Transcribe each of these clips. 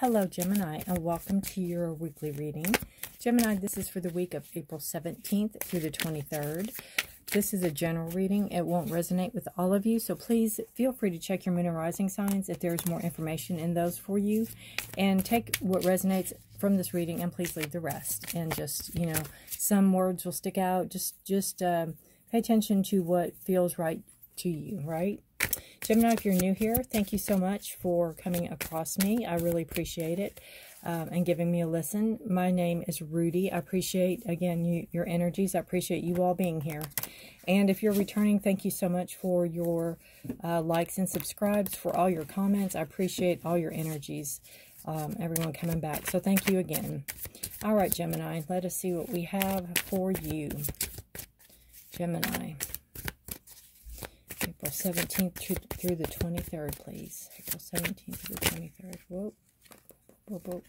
Hello, Gemini, and welcome to your weekly reading. Gemini, this is for the week of April 17th through the 23rd. This is a general reading. It won't resonate with all of you, so please feel free to check your moon and rising signs if there's more information in those for you. And take what resonates from this reading and please leave the rest. And just, you know, some words will stick out. Just, just uh, pay attention to what feels right to you, right? Gemini, if you're new here, thank you so much for coming across me. I really appreciate it um, and giving me a listen. My name is Rudi. I appreciate, again, you, your energies. I appreciate you all being here. And if you're returning, thank you so much for your uh, likes and subscribes, for all your comments. I appreciate all your energies, um, everyone coming back. So thank you again. All right, Gemini, let us see what we have for you. Gemini. April 17th through the 23rd, please. April 17th through the 23rd. Whoa. Whoa, whoa.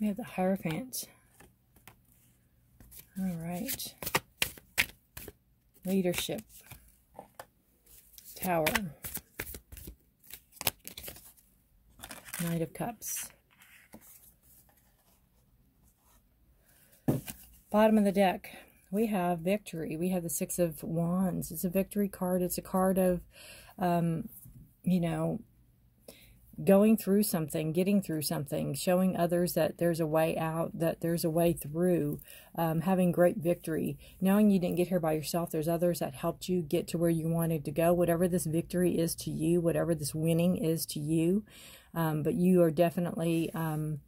We have the Hierophant. All right. Leadership. Tower. Knight of Cups. Bottom of the deck, we have victory. We have the Six of Wands. It's a victory card. It's a card of, um, you know, going through something, getting through something, showing others that there's a way out, that there's a way through, um, having great victory, knowing you didn't get here by yourself. There's others that helped you get to where you wanted to go. Whatever this victory is to you, whatever this winning is to you, um, but you are definitely um,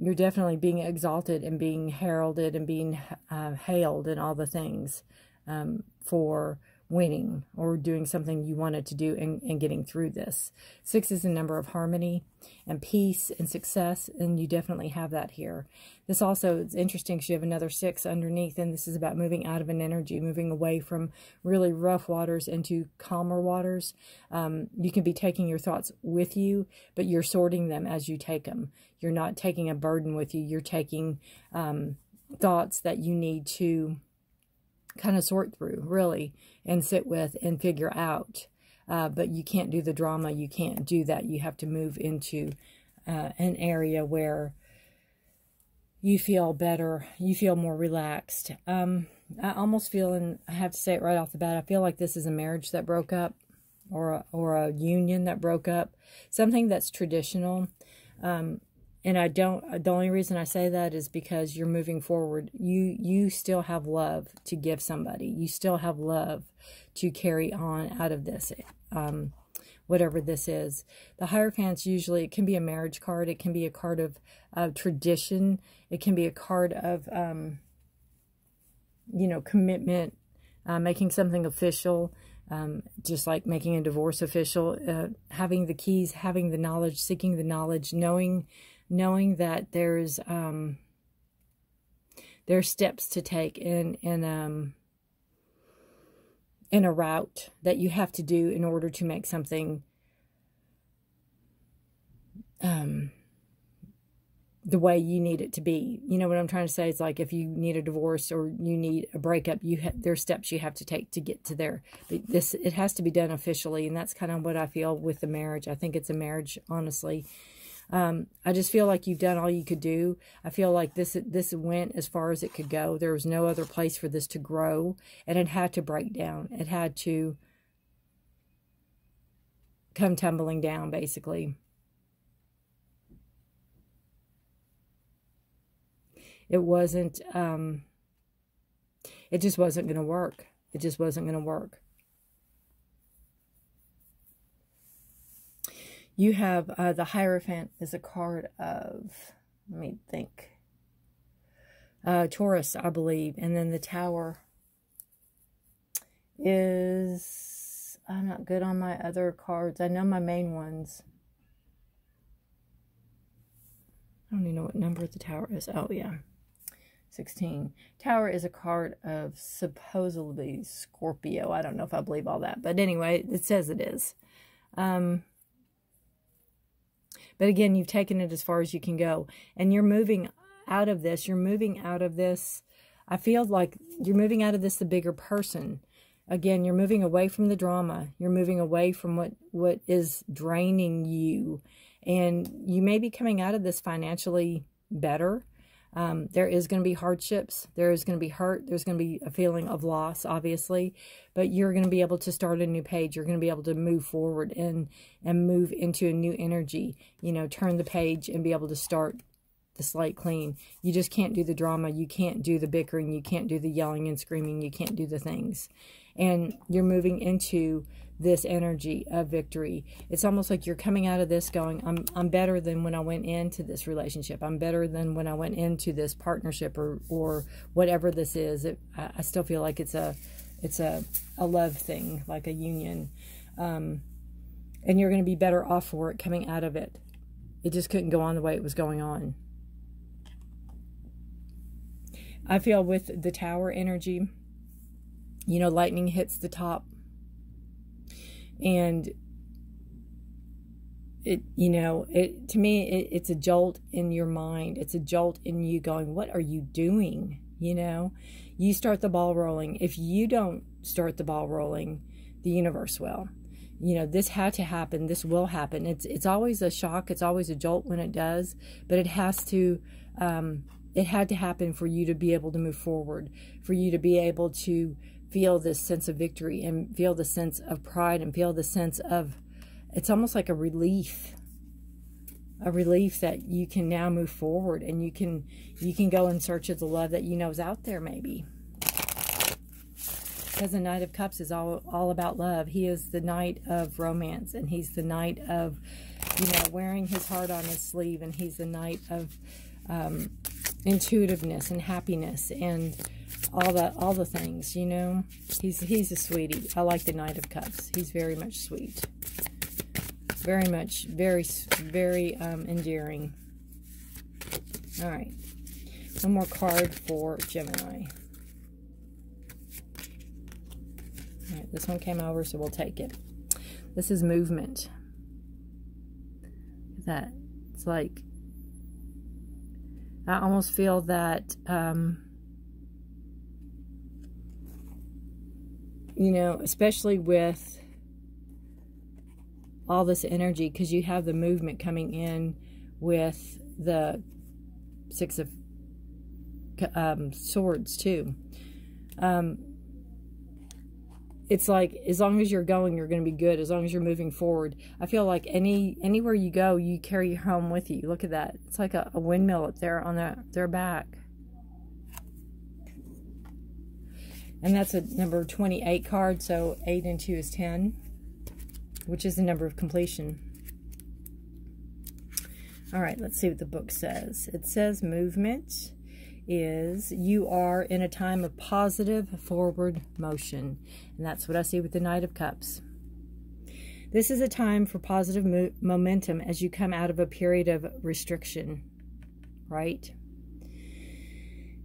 you're definitely being exalted and being heralded and being uh, hailed and all the things um, for winning or doing something you wanted to do and, and getting through this. Six is a number of harmony and peace and success, and you definitely have that here. This also is interesting because you have another six underneath, and this is about moving out of an energy, moving away from really rough waters into calmer waters. Um, you can be taking your thoughts with you, but you're sorting them as you take them. You're not taking a burden with you. You're taking um, thoughts that you need to kind of sort through, really, and sit with and figure out. Uh, but you can't do the drama. You can't do that. You have to move into uh, an area where you feel better. You feel more relaxed. Um, I almost feel, and I have to say it right off the bat, I feel like this is a marriage that broke up or a, or a union that broke up. Something that's traditional. Um, and I don't, the only reason I say that is because you're moving forward. You, you still have love to give somebody. You still have love to carry on out of this, um, whatever this is. The Hierophants usually, it can be a marriage card. It can be a card of uh, tradition. It can be a card of, um, you know, commitment, uh, making something official. Um, just like making a divorce official, uh, having the keys, having the knowledge, seeking the knowledge, knowing knowing that there's um, there's steps to take in in um, in a route that you have to do in order to make something um, the way you need it to be. You know what I'm trying to say? It's like if you need a divorce or you need a breakup, you ha- there's steps you have to take to get to there. But this it has to be done officially, and that's kind of what I feel with the marriage. I think it's a marriage, honestly. Um, I just feel like you've done all you could do. I feel like this this went as far as it could go. There was no other place for this to grow, and it had to break down. It had to come tumbling down, basically. It wasn't, um, it just wasn't going to work. It just wasn't going to work. You have uh, the Hierophant is a card of, let me think, uh, Taurus, I believe. And then the Tower is, I'm not good on my other cards. I know my main ones. I don't even know what number the Tower is. Oh, yeah. 16. Tower is a card of supposedly Scorpio. I don't know if I believe all that. But anyway, it says it is. Um, but again, you've taken it as far as you can go. And you're moving out of this. You're moving out of this. I feel like you're moving out of this the bigger person. Again, you're moving away from the drama. You're moving away from what, what is draining you. And you may be coming out of this financially better. Um, there is going to be hardships. There is going to be hurt. There's going to be a feeling of loss, obviously. But you're going to be able to start a new page. You're going to be able to move forward and, and move into a new energy. You know, turn the page and be able to start the slate clean. You just can't do the drama. You can't do the bickering. You can't do the yelling and screaming. You can't do the things. And you're moving into this energy of victory. It's almost like you're coming out of this going, I'm, I'm better than when I went into this relationship. I'm better than when I went into this partnership or, or whatever this is. It, I, I still feel like it's a, it's a, a love thing, like a union. Um, and you're going to be better off for it coming out of it. It just couldn't go on the way it was going on. I feel with the tower energy, you know, lightning hits the top and it you know it to me it, it's a jolt in your mind. It's a jolt in you going what are you doing? You know? You start the ball rolling. If you don't start the ball rolling the universe will. You know this had to happen. This will happen. It's it's always a shock. It's always a jolt when it does. But it has to um, it had to happen for you to be able to move forward for you to be able to feel this sense of victory and feel the sense of pride and feel the sense of it's almost like a relief a relief that you can now move forward and you can you can go in search of the love that you know is out there maybe. Because the knight of cups is all all about love. He is the knight of romance and he's the knight of you know wearing his heart on his sleeve and he's the knight of um, intuitiveness and happiness and all the all the things, you know. He's he's a sweetie. I like the Knight of Cups. He's very much sweet. Very much, very, very um, endearing. All right. One more card for Gemini. All right, this one came over, so we'll take it. This is movement. That it's like I almost feel that um, you know, especially with all this energy, because you have the movement coming in with the Six of um, Swords, too. Um, it's like as long as you're going you're going to be good. As long as you're moving forward i feel like any anywhere you go you carry your home with you. Look at that. It's like a, a windmill up there on their, their back And that's a number 28 card, so 8 and 2 is 10, which is the number of completion. All right, let's see what the book says. It says movement is you are in a time of positive forward motion. And that's what I see with the Knight of Cups. This is a time for positive mo momentum as you come out of a period of restriction, right?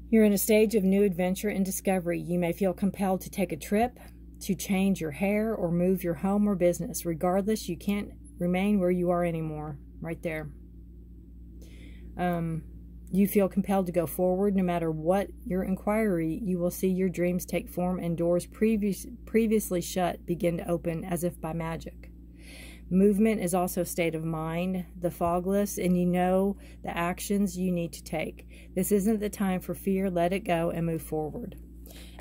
You're in a stage of new adventure and discovery. You may feel compelled to take a trip, to change your hair, or move your home or business. Regardless, you can't remain where you are anymore. Right there. Um, you feel compelled to go forward no matter what your inquiry. You will see your dreams take form and doors previous, previously shut begin to open as if by magic. Movement is also state of mind, the fogless, and you know the actions you need to take. This isn't the time for fear. Let it go and move forward.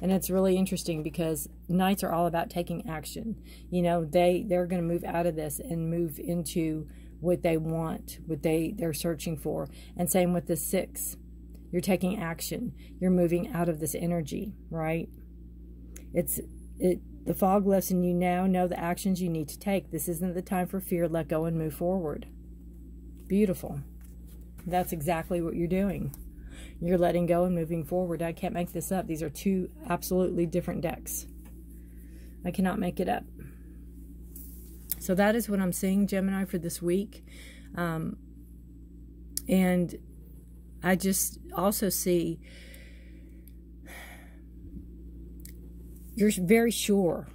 And it's really interesting because knights are all about taking action. You know, they, they're going to move out of this and move into what they want, what they, they're searching for. And same with the six. You're taking action. You're moving out of this energy, right? It's, it, the fog lifts and you now know the actions you need to take. This isn't the time for fear. Let go and move forward. Beautiful. That's exactly what you're doing. You're letting go and moving forward. I can't make this up. These are two absolutely different decks. I cannot make it up. So that is what I'm seeing, Gemini, for this week. Um, and I just also see you're very sure.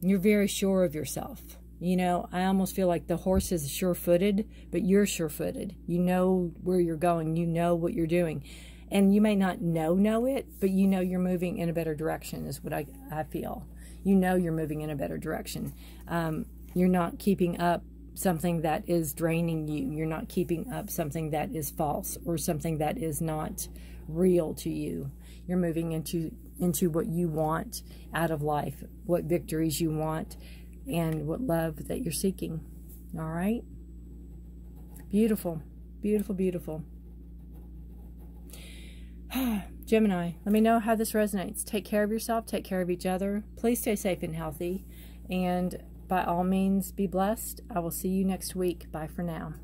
You're very sure of yourself. You know, I almost feel like the horse is sure footed, but you're sure footed. You know where you're going, you know what you're doing. And you may not know know it, but you know you're moving in a better direction is what I, I feel. You know you're moving in a better direction. Um, you're not keeping up something that is draining you. You're not keeping up something that is false or something that is not real to you. You're moving into into what you want out of life, what victories you want, and what love that you're seeking. All right? Beautiful. Beautiful, beautiful. Gemini, let me know how this resonates. Take care of yourself, take care of each other. Please stay safe and healthy. And by all means, be blessed. I will see you next week. Bye for now.